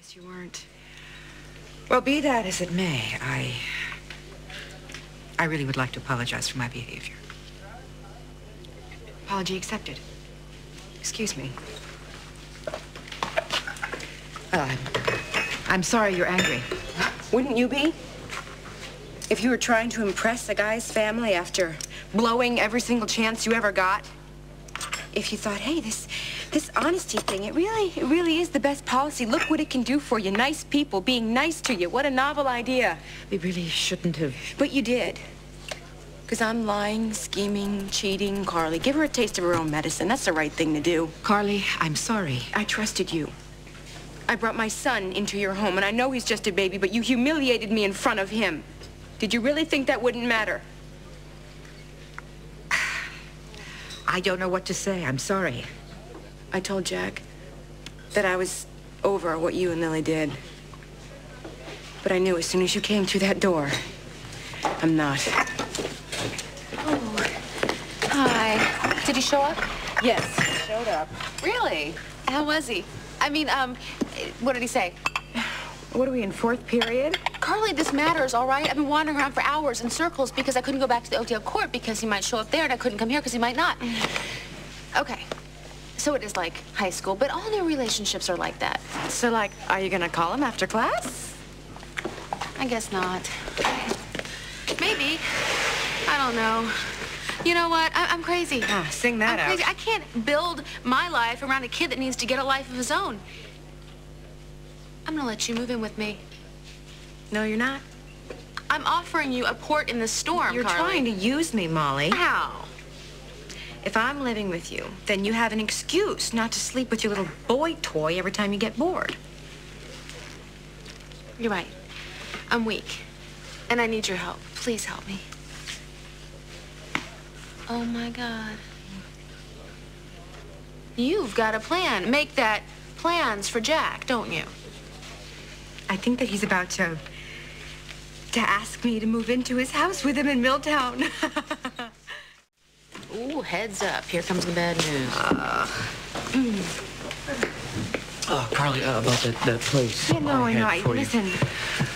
Guess you weren't. Well, be that as it may, I. I really would like to apologize for my behavior. Apology accepted. Excuse me. Well, I'm, I'm sorry you're angry. Wouldn't you be? If you were trying to impress a guy's family after blowing every single chance you ever got? If you thought, hey, this this honesty thing, it really, it really is the best policy. Look what it can do for you. Nice people being nice to you. What a novel idea. We really shouldn't have. But you did. Because I'm lying, scheming, cheating Carly. Give her a taste of her own medicine. That's the right thing to do. Carly, I'm sorry. I trusted you. I brought my son into your home, and I know he's just a baby, but you humiliated me in front of him. Did you really think that wouldn't matter? I don't know what to say. I'm sorry. I told Jack that I was over what you and Lily did. But I knew as soon as you came through that door, I'm not. Oh. Hi. Did he show up? Yes, he showed up. Really? How was he? I mean, um, what did he say? What are we in fourth period? Carly, this matters, all right? I've been wandering around for hours in circles because I couldn't go back to the Oakdale court because he might show up there and I couldn't come here because he might not. Okay. So it is like high school, but all new relationships are like that. So, like, are you gonna call him after class? I guess not. Maybe. I don't know. You know what? I am crazy. Ah, sing that I'm crazy. out. I can't build my life around a kid that needs to get a life of his own. I'm gonna let you move in with me. No, you're not. I'm offering you a port in the storm, You're Carly. trying to use me, Molly. How? If I'm living with you, then you have an excuse not to sleep with your little boy toy every time you get bored. You're right. I'm weak. And I need your help. Please help me. Oh my God. You've got a plan. Make that plans for Jack, don't you? I think that he's about to to ask me to move into his house with him in Milltown. Ooh, heads up. Here comes the bad news. Oh, Carly, uh, about that, that place. yeah, no, I know. I, for you. listen,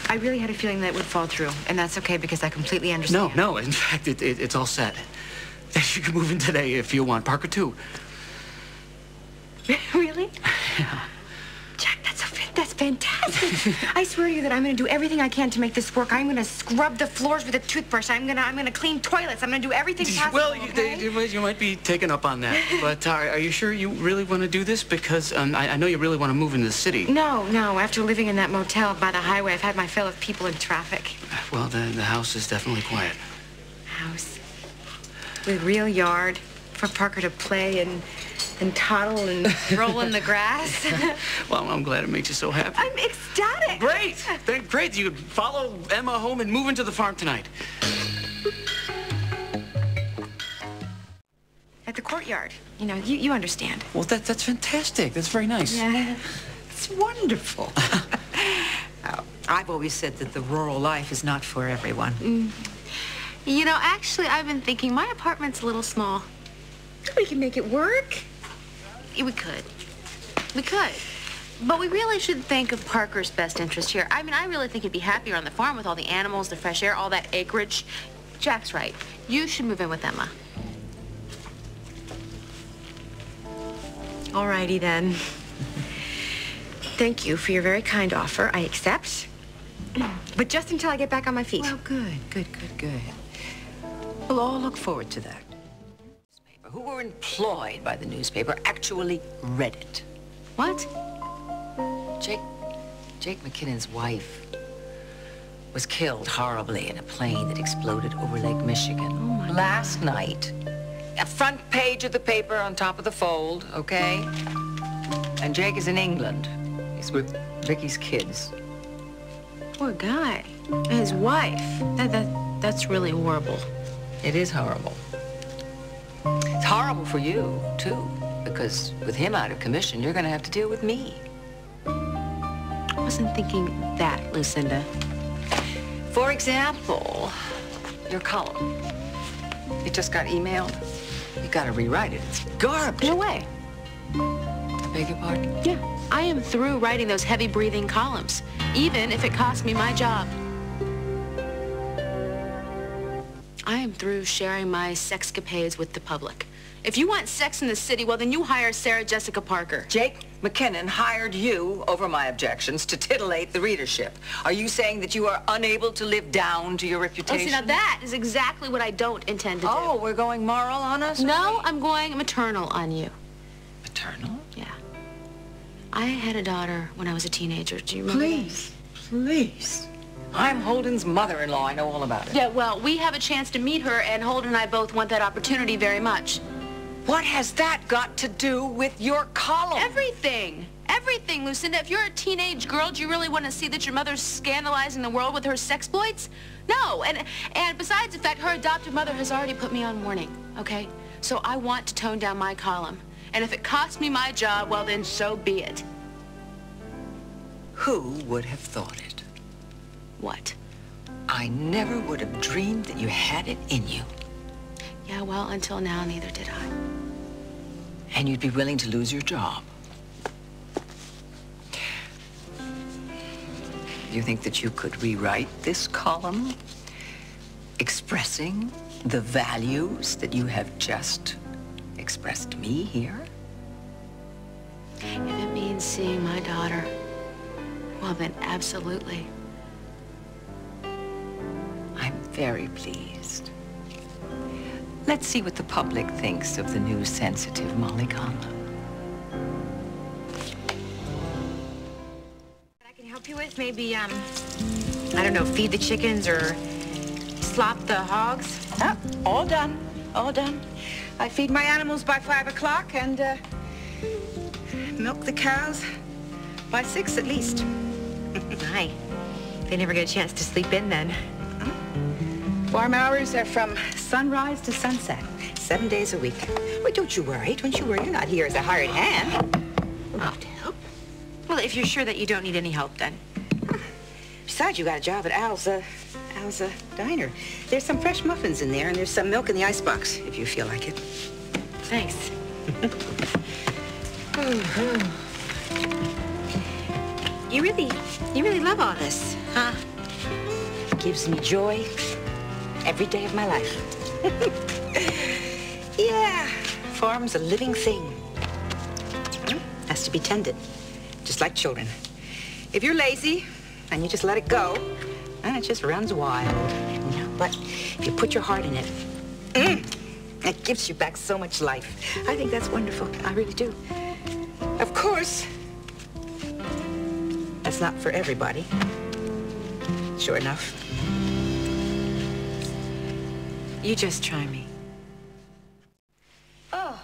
I really had a feeling that it would fall through, and that's okay because I completely understand. no. No. In fact, it, it, it's all set. You can move in today if you want. Parker, too. really? Jack, that's so fan- that's fantastic. I swear to you that I'm going to do everything I can to make this work. I'm going to scrub the floors with a toothbrush. I'm going to I'm going to clean toilets. I'm going to do everything possible. Well, you, okay? you, you might be taken up on that. But uh, are you sure you really want to do this? Because um, I, I know you really want to move into the city. No, no. After living in that motel by the highway, I've had my fill of people in traffic. Well, the, the house is definitely quiet. House with real yard for Parker to play and and toddle and roll in the grass. Well, I'm glad it makes you so happy. I'm ecstatic. Great! Then great. You could follow Emma home and move into the farm tonight. At the courtyard. You know, you, you understand. Well, that, that's fantastic. That's very nice. Yeah. It's wonderful. Oh, I've always said that the rural life is not for everyone. Mm. You know, actually, I've been thinking my apartment's a little small. We can make it work. We could. We could. But we really should think of Parker's best interest here. I mean, I really think he'd be happier on the farm with all the animals, the fresh air, all that acreage. Jack's right. You should move in with Emma. All righty then. Thank you for your very kind offer. I accept. But just until I get back on my feet. Well, good, good, good, good. We'll all look forward to that. Who were employed by the newspaper actually read it. What? Jake, Jake McKinnon's wife was killed horribly in a plane that exploded over Lake Michigan. Oh, Last night. A front page of the paper on top of the fold, okay? And Jake is in England. He's with Vicky's kids. Poor guy. And his wife. That, that, that's really horrible. It is horrible. It's horrible for you, too, because with him out of commission, you're going to have to deal with me. I wasn't thinking that, Lucinda. For example, your column. It just got emailed. You got to rewrite it. It's garbage. No way. I beg your pardon? Yeah. I am through writing those heavy-breathing columns, even if it costs me my job. I am through sharing my sexcapades with the public. If you want sex in the city, well, then you hire Sarah Jessica Parker. Jake McKinnon hired you, over my objections, to titillate the readership. Are you saying that you are unable to live down to your Oh, reputation? see, now that is exactly what I don't intend to do. Oh, we're going moral on us? No, I'm going maternal on you. Maternal? Yeah. I had a daughter when I was a teenager. Do you remember? that? Please, please. I'm Holden's mother-in-law. I know all about it. Yeah, well, we have a chance to meet her, and Holden and I both want that opportunity very much. What has that got to do with your column? Everything. Everything, Lucinda. If you're a teenage girl, do you really want to see that your mother's scandalizing the world with her sexploits? No. And and besides the fact, her adoptive mother has already put me on warning, okay? So I want to tone down my column. And if it costs me my job, well, then so be it. Who would have thought it? What? I never would have dreamed that you had it in you. Yeah, well, until now, neither did I. And you'd be willing to lose your job. You think that you could rewrite this column expressing the values that you have just expressed to me here? If it means seeing my daughter, well, then absolutely. I'm very pleased. Let's see what the public thinks of the new sensitive Molly Conlan. I can help you with maybe, um, I don't know, feed the chickens or slop the hogs. Ah, all done, all done. I feed my animals by five o'clock and uh, milk the cows by six at least. Aye. They never get a chance to sleep in then. Farm hours are from sunrise to sunset, seven days a week. Well, don't you worry, don't you worry. You're not here as a hired hand. Oh, to help? Well, if you're sure that you don't need any help, then. Besides, you got a job at Al's, uh, Al's uh, diner. There's some fresh muffins in there, and there's some milk in the icebox, if you feel like it. Thanks. you really, you really love all this, huh? It Gives me joy every day of my life. yeah, farm's a living thing. Hmm? Has to be tended, just like children. If you're lazy and you just let it go, then it just runs wild. But if you put your heart in it, mm, it gives you back so much life. I think that's wonderful. I really do. Of course, that's not for everybody. Sure enough. You just try me. Oh.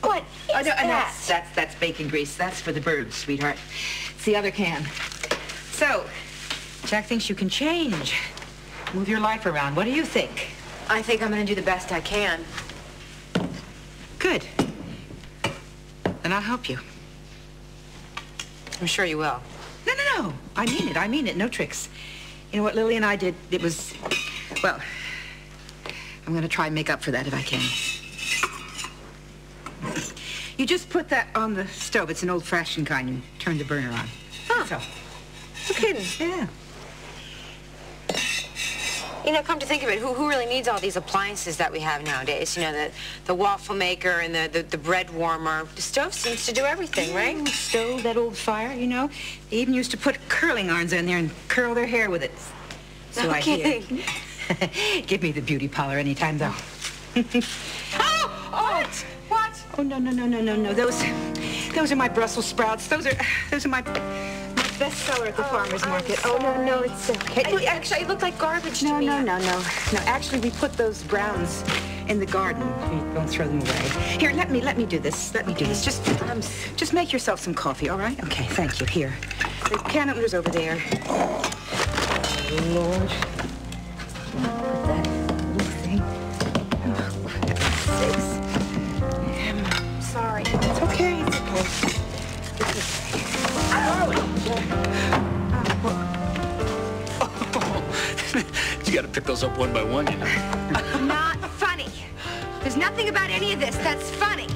What Oh, is no, and that? that's, that's, that's bacon grease. That's for the birds, sweetheart. It's the other can. So, Jack thinks you can change. Move your life around. What do you think? I think I'm gonna do the best I can. Good. Then I'll help you. I'm sure you will. No, no, no. I mean it. I mean it. No tricks. You know what Lily and I did? It was, well, I'm going to try and make up for that if I can. You just put that on the stove. It's an old-fashioned kind. You turn the burner on. Huh. So, No kidding. yeah. You know, come to think of it, who, who really needs all these appliances that we have nowadays? You know, the, the waffle maker and the, the, the bread warmer. The stove seems to do everything, right? Stove, that old fire, you know. They even used to put curling irons in there and curl their hair with it. So No I hear. Kidding. Give me the beauty parlor anytime, though. oh, oh, what? Oh no, no, no, no, no, no. Those, those are my Brussels sprouts. Those are, those are my, my bestseller at the farmers market. Oh no, no, it's okay. I, actually, it looked like garbage No, to me. no, no, no. No, actually, we put those browns in the garden. We don't throw them away. Here, let me, let me do this. Let me do this. Just, um, just make yourself some coffee, all right? Okay, thank you. Here. The can opener's over there. Oh, Lord. You got to pick those up one by one, you know. Not funny. There's nothing about any of this that's funny.